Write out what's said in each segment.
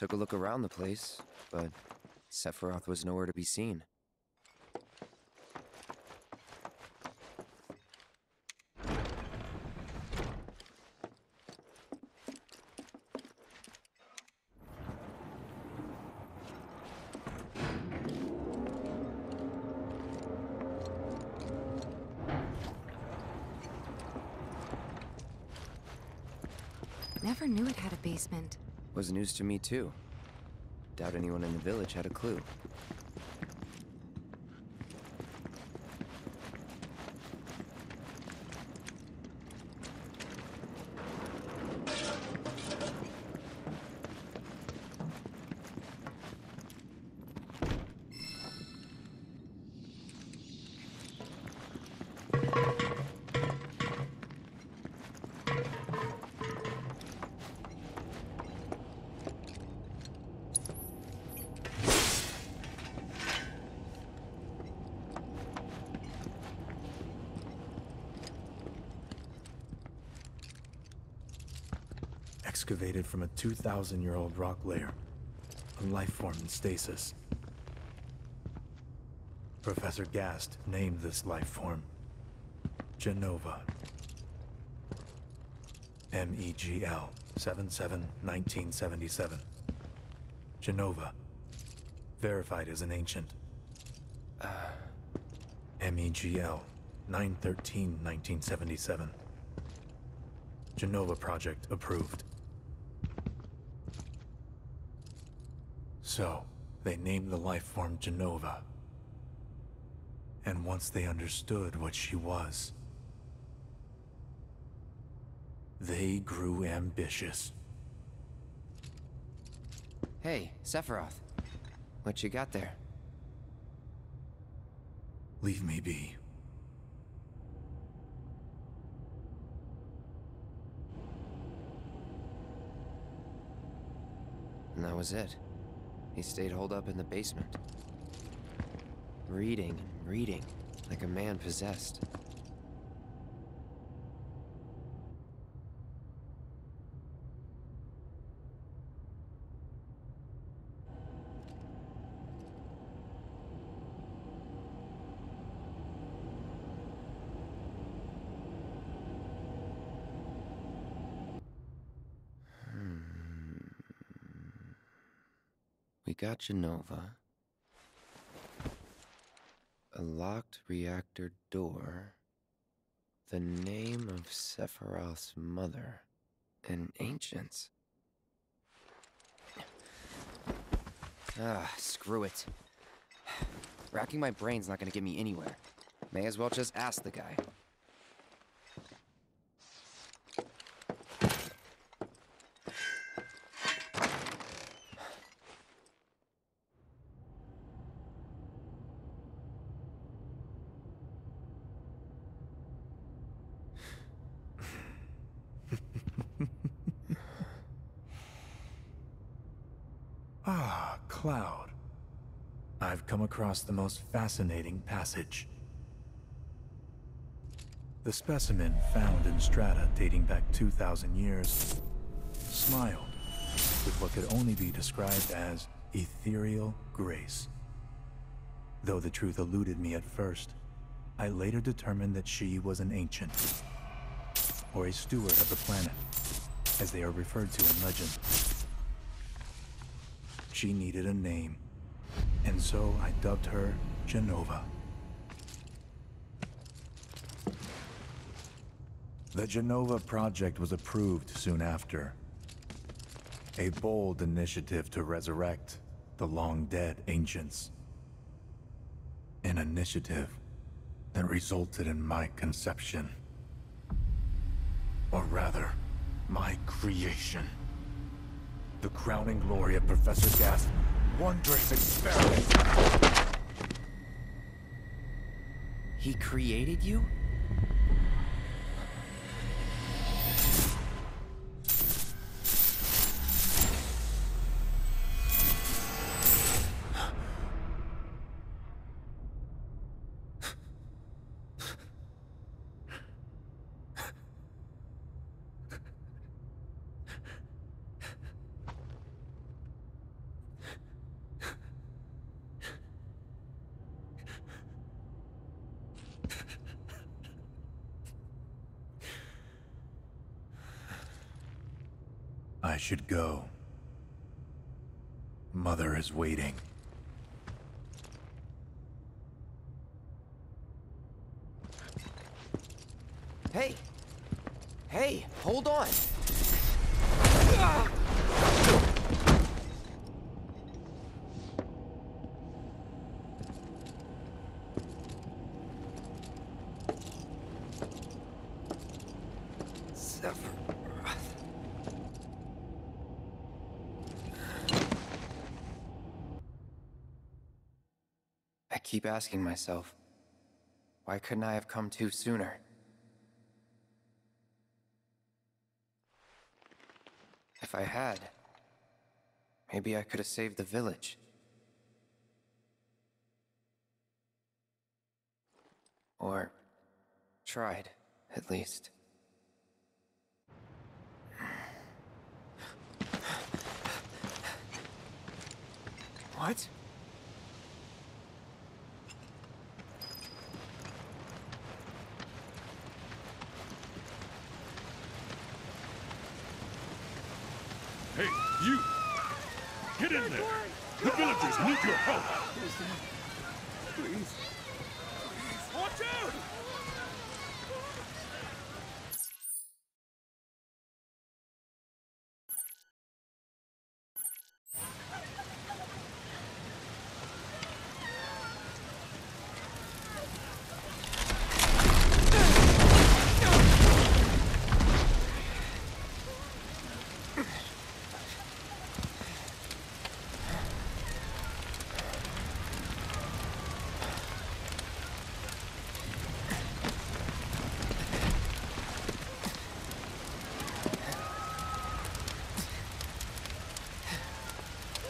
Took a look around the place, but Sephiroth was nowhere to be seen. Never knew it had a basement. Was news to me too. Doubt anyone in the village had a clue. Excavated from a 2,000 year old rock layer, a life form in stasis. Professor Gast named this life form Jenova. MEGL 77 1977. Jenova. Verified as an ancient. Uh. MEGL 913 1977. Jenova project approved. So, they named the life form Jenova. And once they understood what she was, they grew ambitious. Hey, Sephiroth. What you got there? Leave me be. And that was it. He stayed holed up in the basement. Reading and reading, like a man possessed. Got Jenova. A locked reactor door. The name of Sephiroth's mother. And ancients. Ah, screw it. Racking my brain's not gonna get me anywhere. May as well just ask the guy. Ah, Cloud. I've come across the most fascinating passage. The specimen found in strata dating back 2,000 years smiled with what could only be described as ethereal grace. Though the truth eluded me at first, I later determined that she was an ancient, or a steward of the planet, as they are referred to in legend. She needed a name, and so I dubbed her Jenova. The Jenova project was approved soon after. A bold initiative to resurrect the long-dead ancients. An initiative that resulted in my conception. Or rather, my creation. The crowning glory of Professor Gast's wondrous experiment. He created you? Hey! Hey, hold on! I keep asking myself, why couldn't I have come to sooner? I had, maybe I could have saved the village. Or tried, at least. What? Hey, you! Get in there! The villagers need your help! Please. Watch out!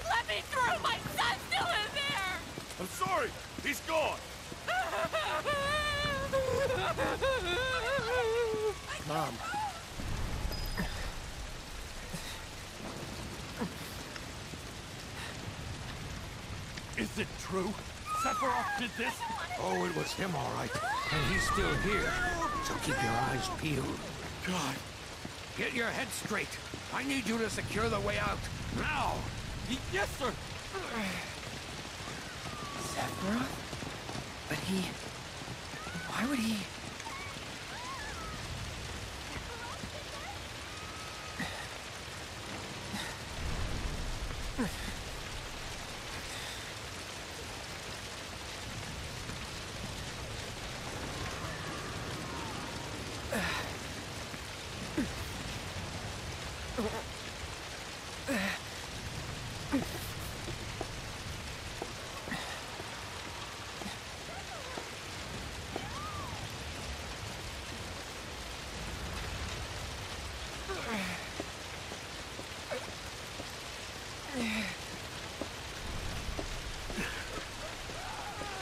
Let me through! My son's still in there! I'm sorry! He's gone! Mom. Is it true? Sephiroth did this? Oh, it was him, all right. And he's still here. So keep your eyes peeled. God. Get your head straight. I need you to secure the way out. Now! Y- yes, sir! Sephiroth? But he... Why would he...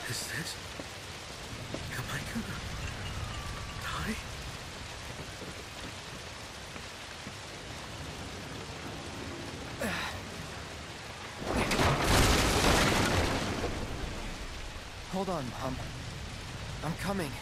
Is this... Am I gonna... die? Hold on, Mom. I'm coming.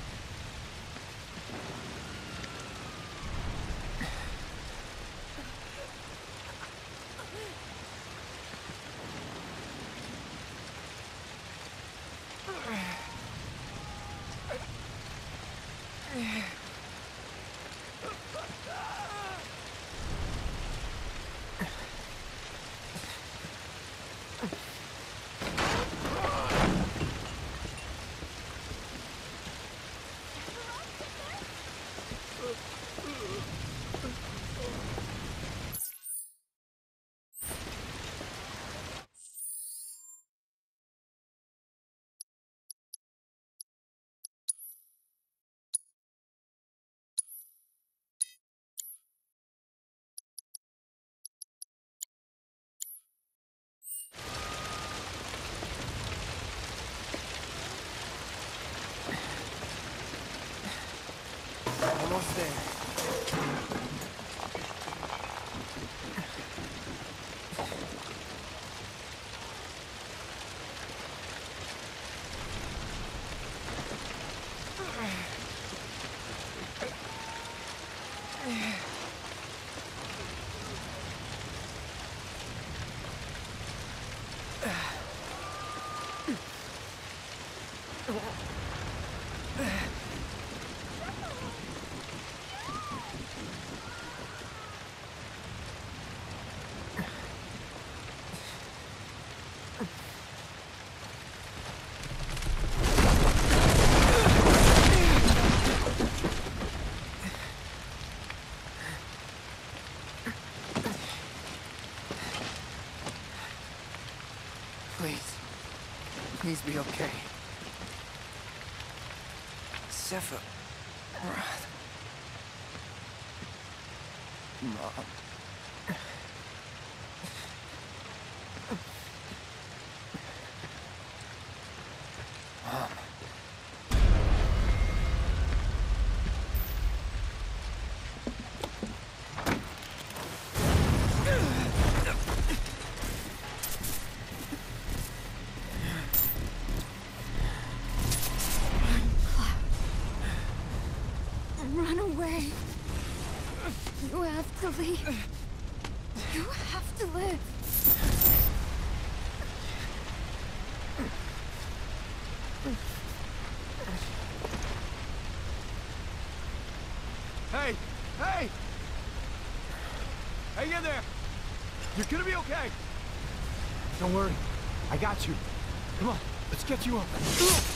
almost there. Oh. be okay. Sephiroth. Mom. Mom. Run away. You have to leave. You have to live. Hey! Hey! Hang in there! You're gonna be okay! Don't worry. I got you. Come on, let's get you up.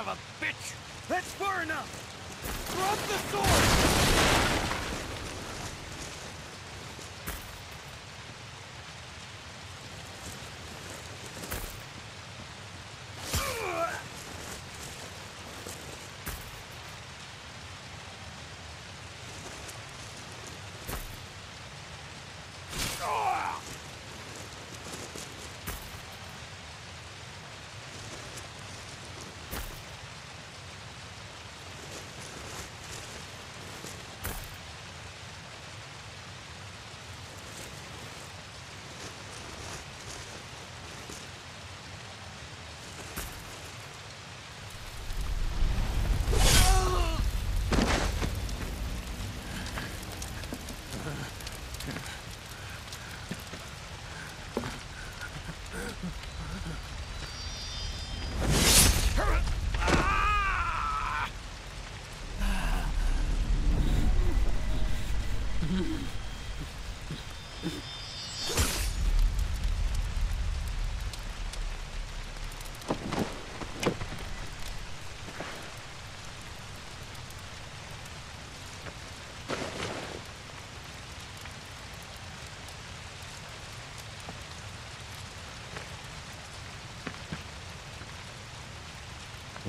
of a bitch! That's far enough! Drop the sword!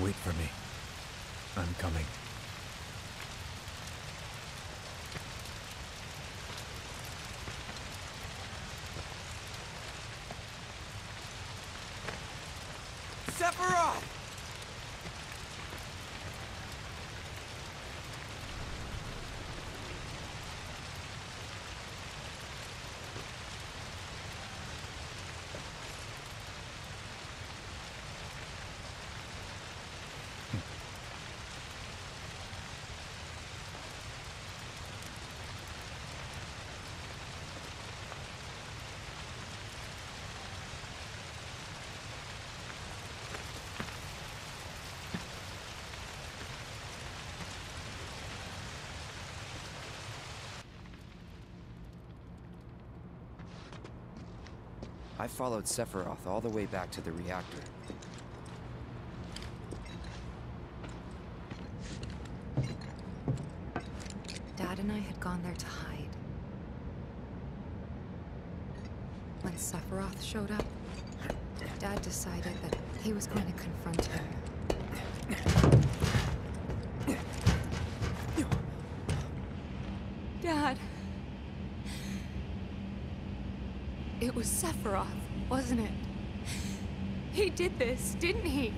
Wait for me. I'm coming. Sephiroth! I followed Sephiroth all the way back to the reactor. Dad and I had gone there to hide. When Sephiroth showed up, Dad decided that he was going to confront him. Dad! It was Sephiroth, wasn't it? He did this, didn't he?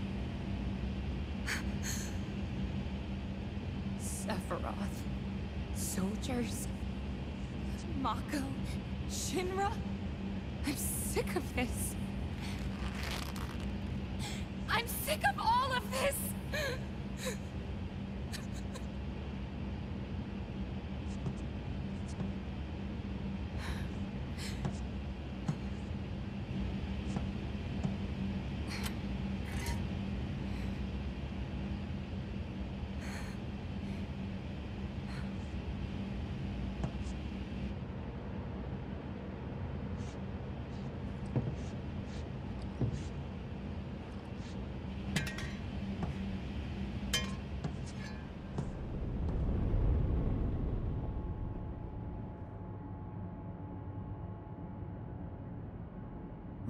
Sephiroth. Soldiers. Mako. Shinra. I'm sick of this. I'm sick of all of this!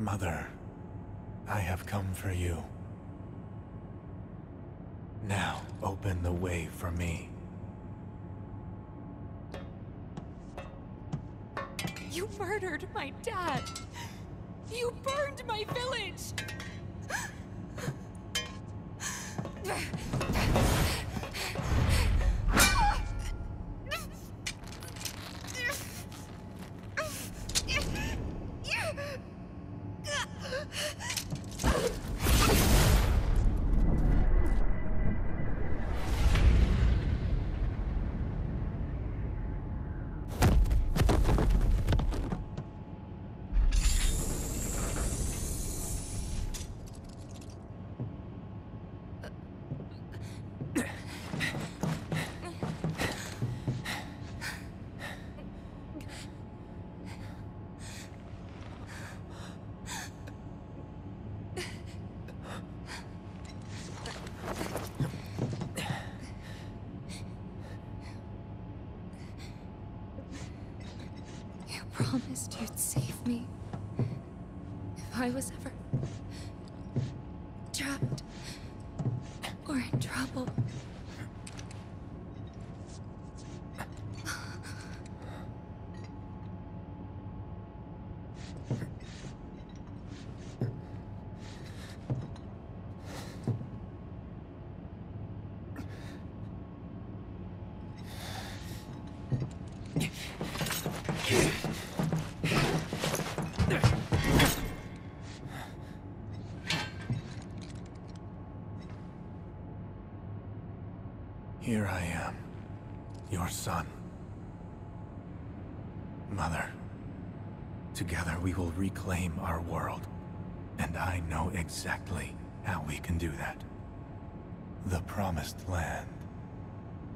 Mother, I have come for you. Now open the way for me. You murdered my dad! You burned my village! You promised you'd save me. If I was ever trapped or in trouble. Here I am, your son. Mother, together we will reclaim our world. And I know exactly how we can do that. The Promised Land.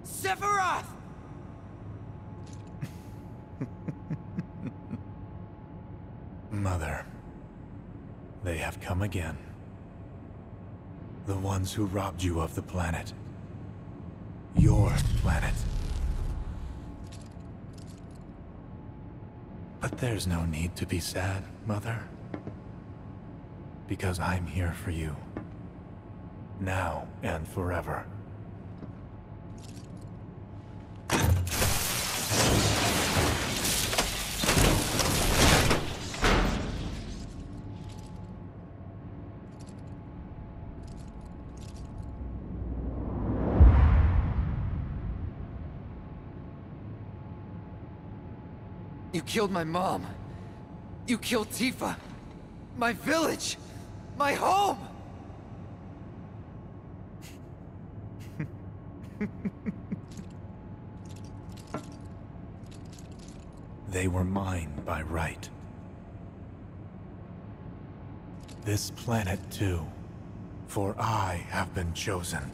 Sephiroth! Mother, they have come again. The ones who robbed you of the planet. Your planet. But there's no need to be sad, Mother. Because I'm here for you. Now and forever. You killed my mom. You killed Tifa. My village. My home. They were mine by right. This planet too, for I have been chosen.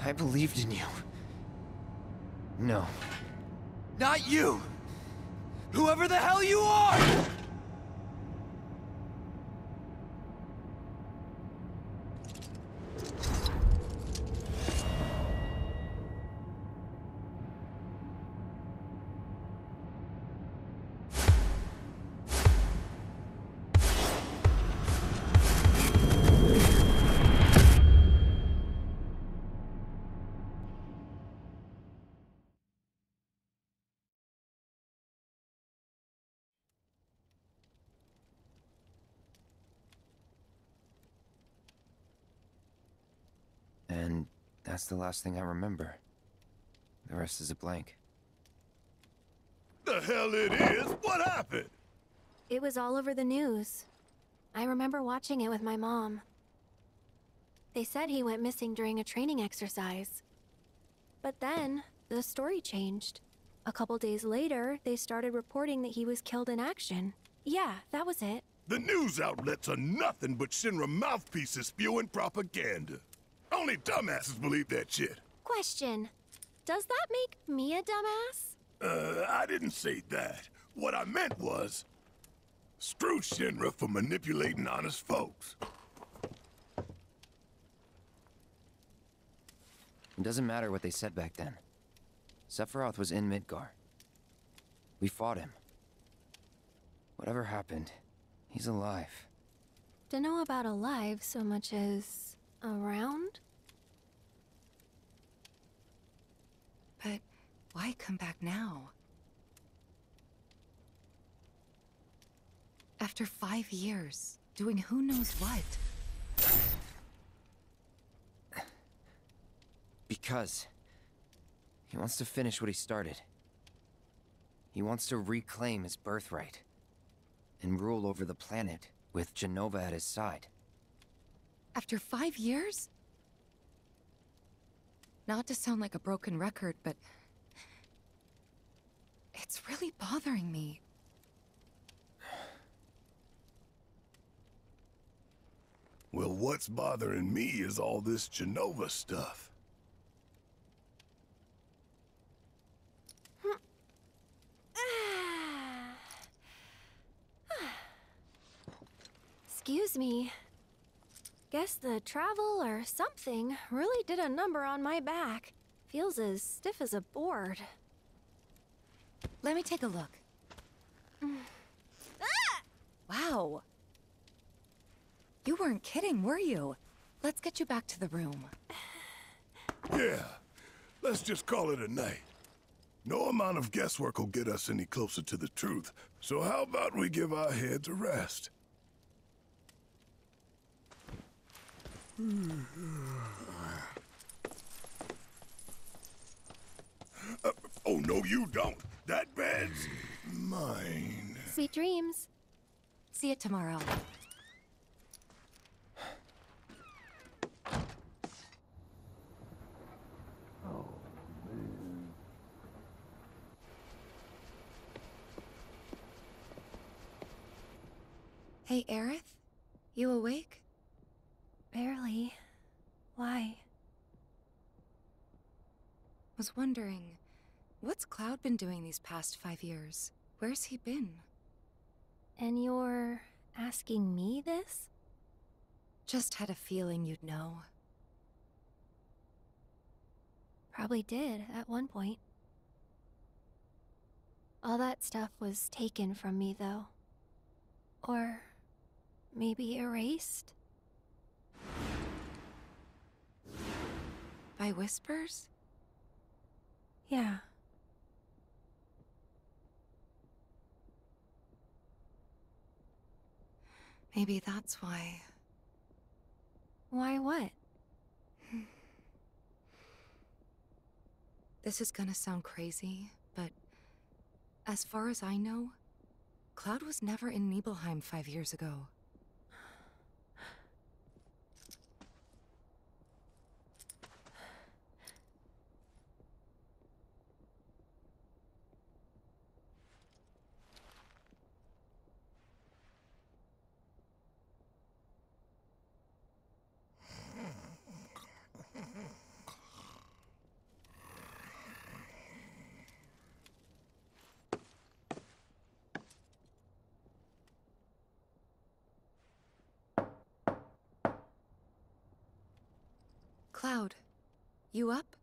I believed in you. No. Not you! Whoever the hell you are! That's the last thing I remember. The rest is a blank. The hell it is? What happened? It was all over the news. I remember watching it with my mom. They said he went missing during a training exercise. But then, the story changed. A couple days later, they started reporting that he was killed in action. Yeah, that was it. The news outlets are nothing but Shinra mouthpieces spewing propaganda. Only dumbasses believe that shit. Question. Does that make me a dumbass? Uh, I didn't say that. What I meant was... Screw Shinra for manipulating honest folks. It doesn't matter what they said back then. Sephiroth was in Midgar. We fought him. Whatever happened, he's alive. Dunno about alive so much as around? But why come back now? After five years, doing who knows what. Because he wants to finish what he started. He wants to reclaim his birthright and rule over the planet with Jenova at his side. After five years? Not to sound like a broken record, but... It's really bothering me. Well, what's bothering me is all this Jenova stuff. Excuse me. Guess the travel or something really did a number on my back. Feels as stiff as a board. Let me take a look. Mm. Ah! Wow. You weren't kidding, were you? Let's get you back to the room. Yeah, let's just call it a night. No amount of guesswork will get us any closer to the truth, so how about we give our heads a rest? Uh, oh, no, you don't. That bed's mine. Sweet dreams. See you tomorrow. Hey, Aerith? You awake? Barely. Why? Wondering, what's Cloud been doing these past five years? Where's he been? And you're asking me this? Just had a feeling you'd know. Probably did at one point. All that stuff was taken from me, though. Or maybe erased? By whispers? Yeah. Maybe that's why. Why what? This is gonna sound crazy, but as far as I know, Cloud was never in Nibelheim five years ago. Cloud, you up?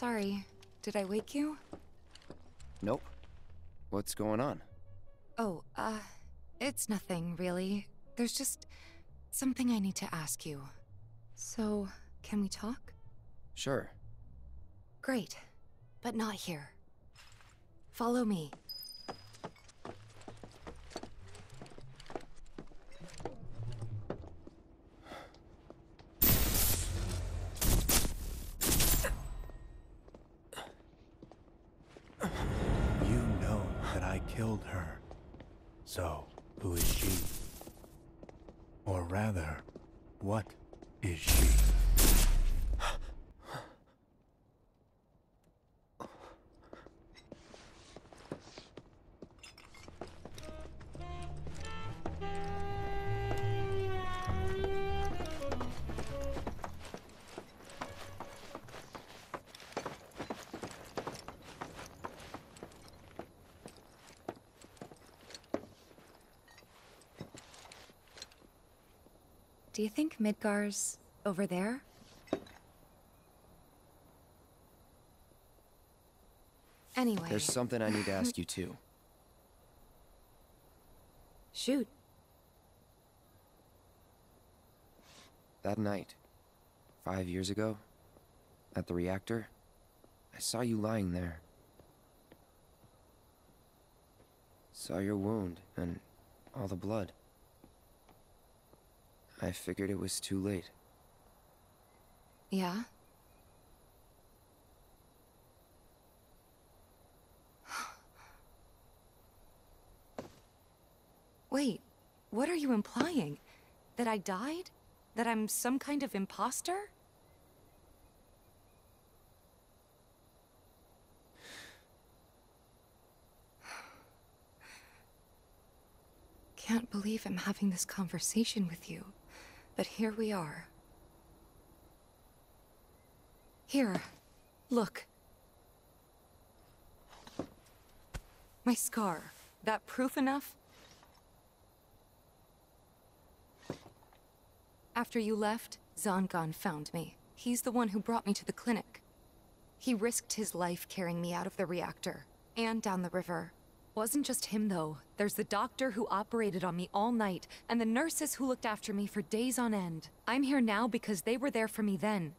Sorry. Did I wake you? Nope. What's going on? Oh, uh, it's nothing, really. There's just something I need to ask you. So, can we talk? Sure. Great. But not here. Follow me. Do you think Midgar's over there? Anyway, There's something I need to ask you too. shoot. That night, five years ago, at the reactor, I saw you lying there. Saw your wound and all the blood. I figured it was too late. Yeah? Wait, what are you implying? That I died? That I'm some kind of imposter? Can't believe I'm having this conversation with you, but here we are. Here, look. My scar. That proof enough? After you left, Zangan found me. He's the one who brought me to the clinic. He risked his life carrying me out of the reactor and down the river. Wasn't just him, though. There's the doctor who operated on me all night, and the nurses who looked after me for days on end. I'm here now because they were there for me then.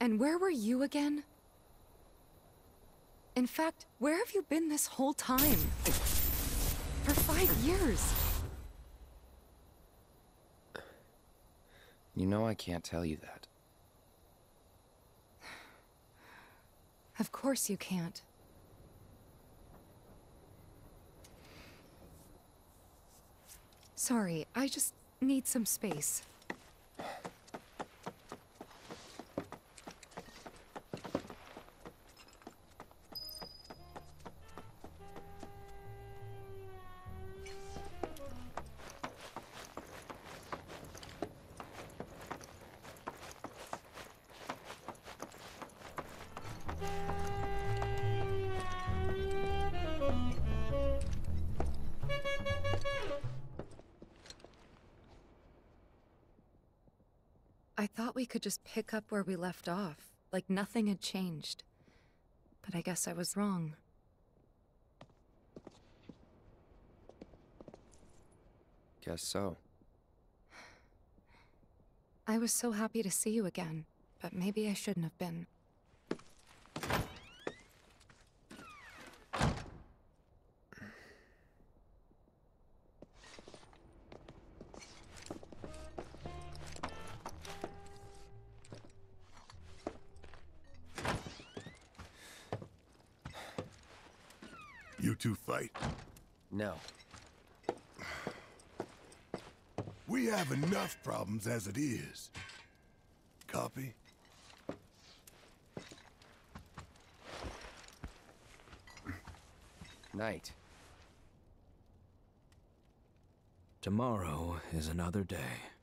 And where were you again? In fact, where have you been this whole time? For five years. You know I can't tell you that. Of course you can't. Sorry, I just need some space. Pick up where we left off, like nothing had changed. But I guess I was wrong. Guess so. I was so happy to see you again, but maybe I shouldn't have been. You two fight. No. We have enough problems as it is. Copy? Night. Tomorrow is another day.